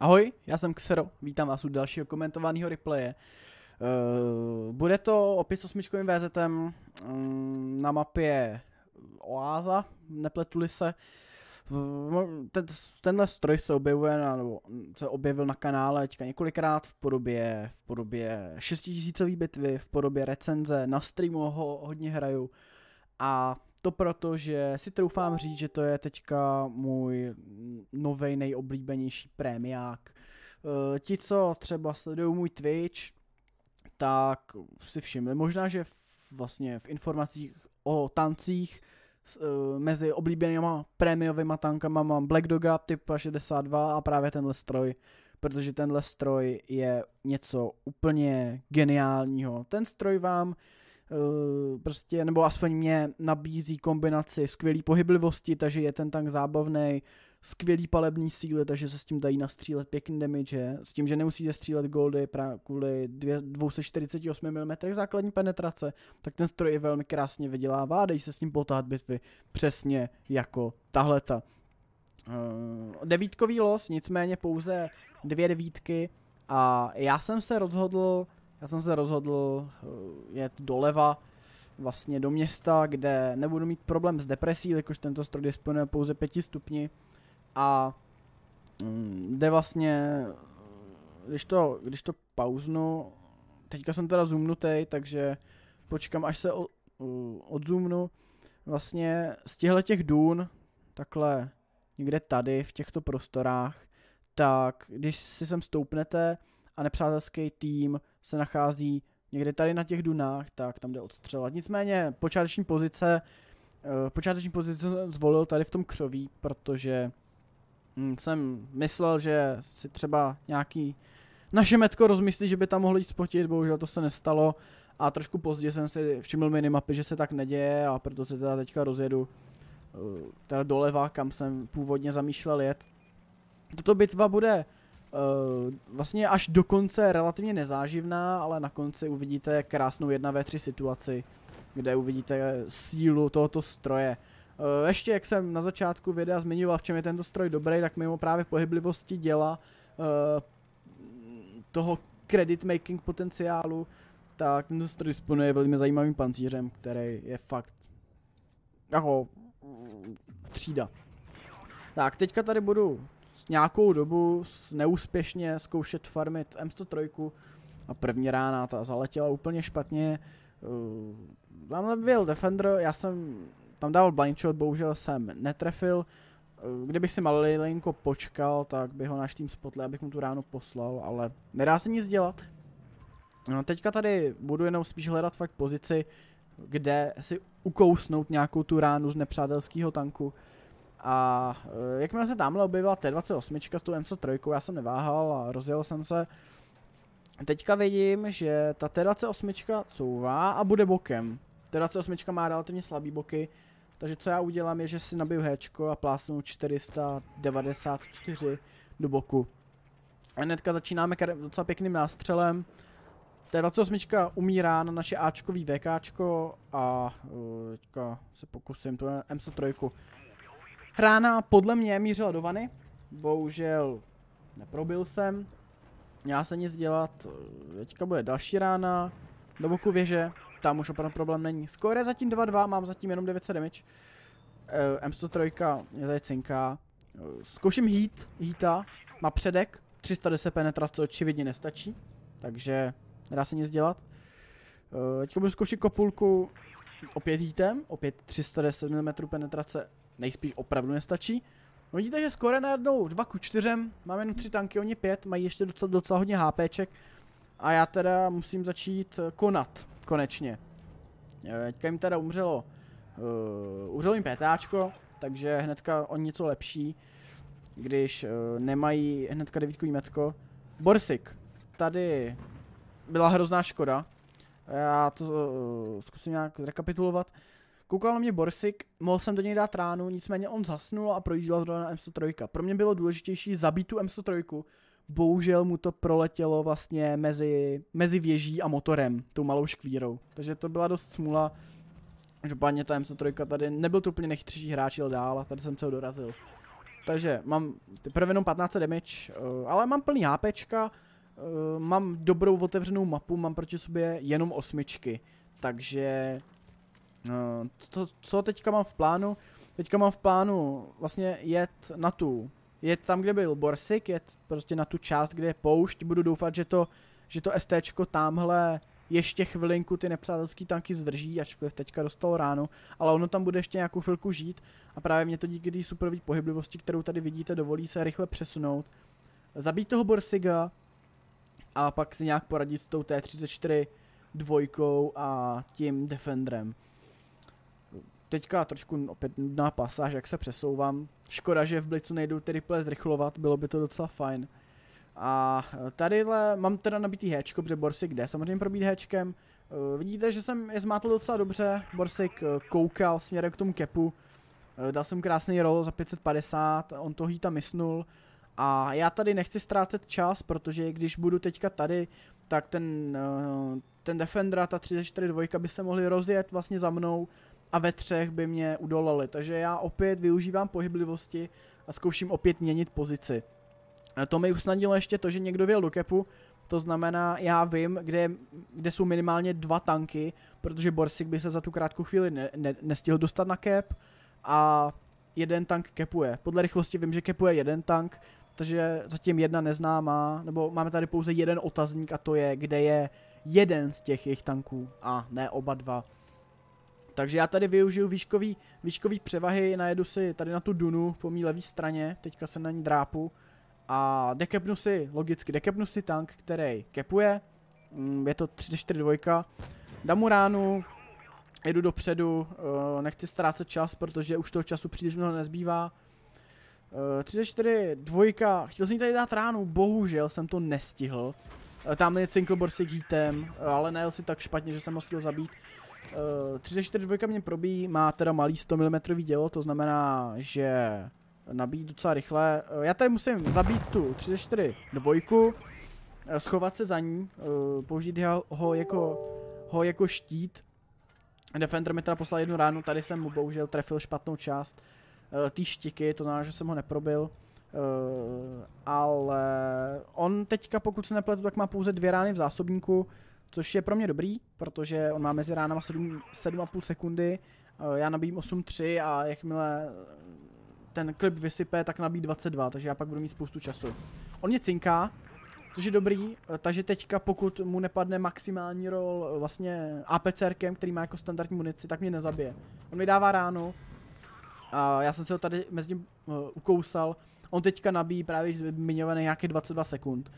Ahoj, já jsem Xero, vítám vás u dalšího komentovaného replaye. Uh, bude to opět s osmičkovým VZem um, na mapě Oáza, nepletuli se. Uh, ten, tenhle stroj se objevuje, na, nebo se objevil na kanále teďka několikrát v podobě, v podobě 6000 bitvy, v podobě recenze, na streamu ho hodně hraju a to proto, že si troufám říct, že to je teďka můj novej nejoblíbenější prémiák. Uh, ti, co třeba sledují můj Twitch, tak si všimli možná, že v, vlastně v informacích o tancích uh, mezi oblíbenýma prémiovými tankama mám Black Doga typ 62 a právě tenhle stroj, protože tenhle stroj je něco úplně geniálního. Ten stroj vám prostě, nebo aspoň mě nabízí kombinaci skvělé pohyblivosti, takže je ten tank zábavný, skvělý palební síly, takže se s tím dají nastřílet pěkný damage, s tím, že nemusíte střílet goldy pra, kvůli 248 mm základní penetrace, tak ten stroj je velmi krásně vydělává a dají se s tím potáhat bitvy přesně jako tahleta. Uh, devítkový los, nicméně pouze dvě devítky a já jsem se rozhodl já jsem se rozhodl eh, jet doleva, vlastně do města, kde nebudu mít problém s depresí, jakož tento stroj disponuje pouze 5 stupni. A mm, jde vlastně, když to, když to pauznu, teďka jsem teda zoomnutý, takže počkám, až se odzoomnu, vlastně z těchto těch dún, takhle někde tady v těchto prostorách, tak když si sem stoupnete a nepřátelský tým se nachází někde tady na těch dunách, tak tam jde odstřelovat. Nicméně počáteční pozice, uh, počáteční pozice jsem zvolil tady v tom křoví, protože hm, jsem myslel, že si třeba nějaký naše metko rozmyslí, že by tam mohli jít spotit, bohužel to se nestalo a trošku později jsem si všiml minimapy, že se tak neděje a proto se teda teďka rozjedu uh, teda doleva, kam jsem původně zamýšlel jet. Toto bitva bude vlastně až do konce relativně nezáživná, ale na konci uvidíte krásnou 1v3 situaci, kde uvidíte sílu tohoto stroje. Uh, ještě jak jsem na začátku videa zmiňoval, v čem je tento stroj dobrý, tak mimo právě pohyblivosti děla uh, toho credit making potenciálu, tak tento stroj disponuje velmi zajímavým pancířem, který je fakt jako třída. Tak, teďka tady budu nějakou dobu neúspěšně zkoušet farmit M103 a první rána ta zaletěla úplně špatně. Uh, tam byl Defender, já jsem tam dal blind shot, bohužel jsem netrefil. Uh, kdybych si malinko počkal, tak by ho náš tým spotli, abych mu tu ránu poslal, ale nedá se nic dělat. No, teďka tady budu jenom spíš hledat fakt pozici, kde si ukousnout nějakou tu ránu z nepřátelského tanku. A e, jakmile se tamhle objevila T28 s tou MC3, já jsem neváhal a rozjel jsem se. Teďka vidím, že ta T28 couvá a bude bokem. T28 má relativně slabý boky, takže co já udělám je, že si nabiju Hčko a plásnu 494 do boku. A hnedka začínáme docela pěkným nástřelem. T28 umírá na naše Ačkový VKčko a uh, teďka se pokusím tu MC3 Hrána podle mě mířila do vany. Bohužel neprobil jsem. Já se nic dělat. Teďka bude další rána. Do boku věže. Tam už opravdu problém není. Skoro je zatím 2-2, mám zatím jenom 900 damage. Uh, M103 mě tady cinká. Uh, zkouším heat, heata na předek. 310 penetrace očividně nestačí. Takže nedá se nic dělat. Uh, teďka budu zkoušet kopulku opět heatem. Opět 310 mm penetrace nejspíš opravdu nestačí. No vidíte, že skoro najednou 2 ku 4, máme jenom 3 tanky, oni 5, mají ještě docela, docela hodně HPček. A já teda musím začít eh, konat, konečně. Eh, teďka jim teda umřelo, uh, umřelo jim PTAčko, takže hnedka o něco lepší, když uh, nemají hnedka devítkový metko. Borsik, tady byla hrozná škoda. Já to uh, zkusím nějak rekapitulovat. Koukal na mě Borsik, mohl jsem do něj dát ránu, nicméně on zasnul a projížděl to na M103. Pro mě bylo důležitější zabít tu M103, bohužel mu to proletělo vlastně mezi, mezi věží a motorem, tou malou škvírou. Takže to byla dost smula. Každopádně ta M103 tady nebyl to úplně nechytřejší hráč, jel dál a tady jsem se ho dorazil. takže mám teprve jenom 15 damage, uh, ale mám plný HPčka, uh, mám dobrou otevřenou mapu, mám proti sobě jenom osmičky, takže to, co teďka mám v plánu, teďka mám v plánu vlastně jet na tu, jet tam, kde byl Borsik, jet prostě na tu část, kde je poušť, budu doufat, že to, že to STčko tamhle ještě chvilinku ty nepřátelský tanky zdrží, ačkoliv teďka dostal ráno, ale ono tam bude ještě nějakou chvilku žít a právě mě to díky té superové pohyblivosti, kterou tady vidíte, dovolí se rychle přesunout, zabít toho Borsiga a pak si nějak poradit s tou T-34 dvojkou a tím Defenderem. Teďka trošku opět nudná pasáž, jak se přesouvám. Škoda, že v Blitzu nejdou ty rychle zrychlovat, bylo by to docela fajn. A tadyhle mám teda nabitý héčko, protože Borsik jde samozřejmě probít héčkem. Uh, vidíte, že jsem je zmátl docela dobře, Borsik uh, koukal směrem k tomu kepu. Uh, dal jsem krásný roll za 550, on to hýta misnul. A já tady nechci ztrácet čas, protože když budu teďka tady, tak ten, ten Defender a ta 34 dvojka by se mohli rozjet vlastně za mnou a ve třech by mě udolali. Takže já opět využívám pohyblivosti a zkouším opět měnit pozici. To mi usnadnilo ještě to, že někdo věl do kepu, to znamená, já vím, kde, kde jsou minimálně dva tanky, protože Borsik by se za tu krátkou chvíli ne, ne, nestihl dostat na kep a jeden tank kepuje. Podle rychlosti vím, že kepuje jeden tank, takže zatím jedna neznámá, nebo máme tady pouze jeden otazník a to je, kde je jeden z těch jejich tanků a ne oba dva. Takže já tady využiju výškový, výškový převahy, najedu si tady na tu dunu po mý levé straně, teďka se na ní drápu a dekepnu si, logicky, dekepnu si tank, který kepuje, mm, je to 34 dvojka, dám mu ránu, jedu dopředu, uh, nechci ztrácet čas, protože už toho času příliš mnoho nezbývá. Uh, 34 dvojka, chtěl jsem tady dát ránu, bohužel jsem to nestihl. Uh, tamhle je Cinklebor s hitem, uh, ale nejel si tak špatně, že jsem ho chtěl zabít. Uh, 34 dvojka mě probí, má teda malý 100 mm dělo, to znamená, že nabít docela rychle. Já tady musím zabít tu 34 dvojku, schovat se za ní, použít ho jako, ho jako štít. Defender mi teda poslal jednu ránu, tady jsem mu bohužel trefil špatnou část ty štiky, to znamená, že jsem ho neprobil. ale on teďka, pokud se nepletu, tak má pouze dvě rány v zásobníku, což je pro mě dobrý, protože on má mezi ránama 7,5 sekundy, já nabíjím 8.3 a jakmile ten klip vysype, tak nabít 22, takže já pak budu mít spoustu času. On mě cinká, což je dobrý, eh, takže teďka pokud mu nepadne maximální roll eh, vlastně APCRkem, který má jako standardní munici, tak mě nezabije. On mi dává ránu a já jsem se ho tady mezi uh, ukousal. On teďka nabíjí právě zmiňované nějaké 22 sekund.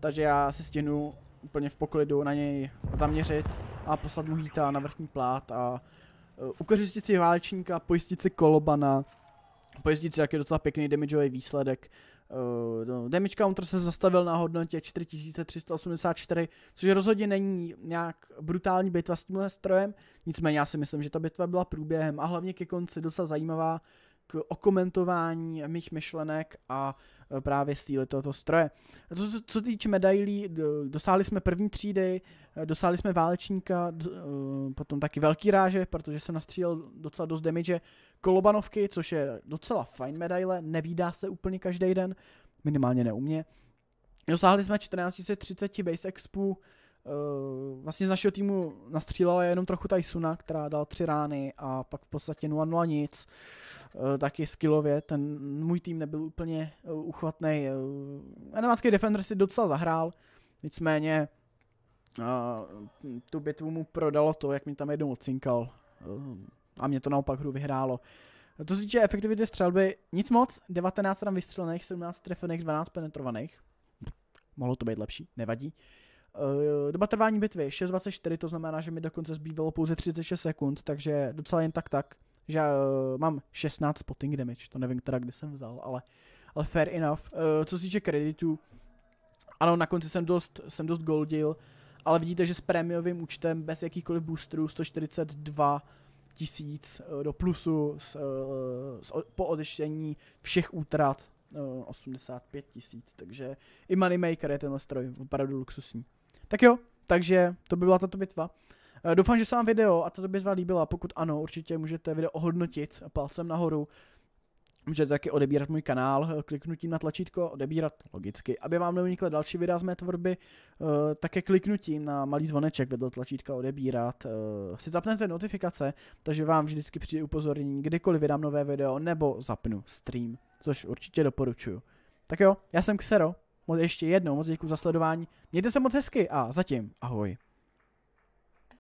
Takže já si stihnu úplně v poklidu na něj zaměřit a poslat mu hýta na vrchní plát a uh, ukořistit si válečníka, pojistit si kolobana, pojezdit si, jak je docela pěkný damageový výsledek. Uh, no, damage counter se zastavil na hodnotě 4384, což rozhodně není nějak brutální bitva s tímhle strojem, nicméně já si myslím, že ta bitva byla průběhem a hlavně ke konci docela zajímavá okomentování mých myšlenek a e, právě síly tohoto stroje. Co, co, týče medailí, dosáhli jsme první třídy, e, dosáhli jsme válečníka, e, potom taky velký ráže, protože jsem nastřílel docela dost damage, kolobanovky, což je docela fajn medaile, nevídá se úplně každý den, minimálně ne u mě. Dosáhli jsme 1430 base expu, vlastně z našeho týmu nastřílela jenom trochu Tysuna, která dal tři rány a pak v podstatě 0-0 nic. Uh, taky skillově, ten můj tým nebyl úplně uh, uchvatný. Animácký Defender si docela zahrál, nicméně tu bitvu mu prodalo to, jak mi tam jednou odcinkal. A mě to naopak hru vyhrálo. To se týče efektivity střelby, nic moc, 19 tam vystřelených, 17 trefených, 12 penetrovaných. Mohlo to být lepší, nevadí. Uh, doba trvání bitvy 6.24, to znamená, že mi dokonce zbývalo pouze 36 sekund, takže docela jen tak tak, že uh, mám 16 spotting damage, to nevím teda, kde jsem vzal, ale, ale fair enough. Uh, co se týče kreditu, ano, na konci jsem dost, jsem dost goldil, ale vidíte, že s prémiovým účtem bez jakýchkoliv boosterů 142 tisíc do plusu s, s, po odeštění všech útrat uh, 85 tisíc, takže i Moneymaker je tenhle stroj opravdu luxusní. Tak jo, takže to by byla tato bitva. Uh, doufám, že se vám video a tato bitva líbila, pokud ano, určitě můžete video ohodnotit palcem nahoru. Můžete taky odebírat můj kanál eh, kliknutím na tlačítko odebírat logicky. Aby vám neunikly další videa z mé tvorby, uh, také kliknutím na malý zvoneček vedle tlačítka odebírat. Si zapnete notifikace, takže vám vždycky přijde upozornění, kdykoliv vydám nové video nebo zapnu stream, což určitě doporučuju. Tak jo, já jsem Xero, ještě jednou moc děkuji za sledování, mějte se moc hezky a zatím ahoj.